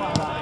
Come on,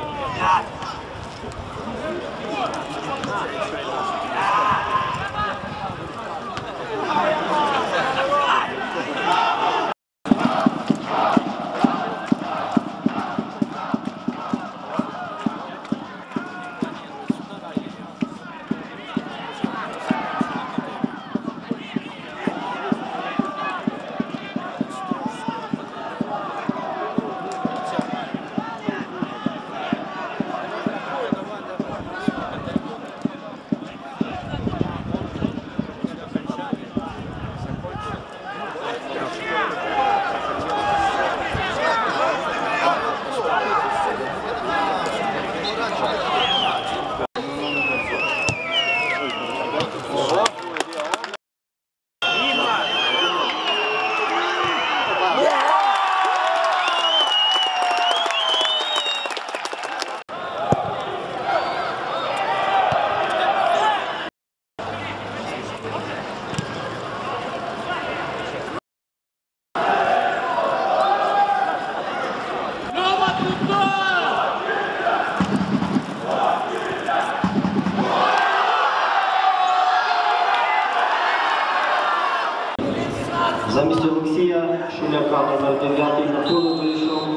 Замість Олексія Шуляка номер 9 на поле вийшов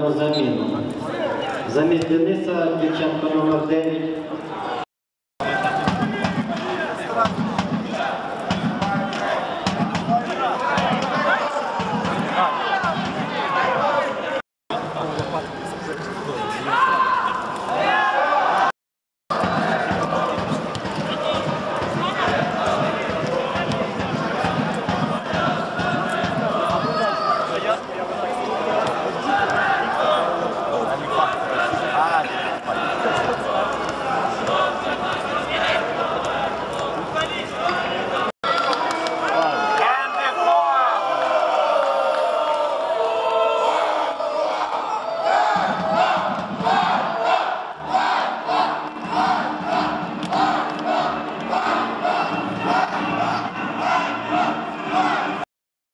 на замену. Замість Дениса Дівченко номер 9